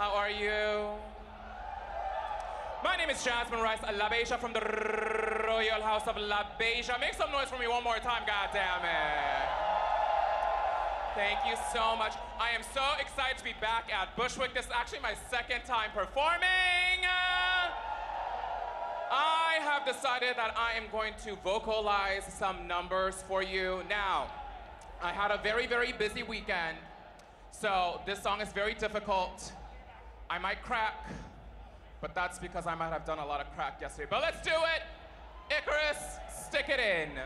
How are you? My name is Jasmine Rice LaBeija from the Royal House of La LaBeija. Make some noise for me one more time, God damn it. Thank you so much. I am so excited to be back at Bushwig. This is actually my second time performing. I have decided that I am going to vocalize some numbers for you. Now, I had a very, very busy weekend, so this song is very difficult. I might crack, but that's because I might have done a lot of crack yesterday. But let's do it. Icarus, stick it in.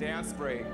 Dance break.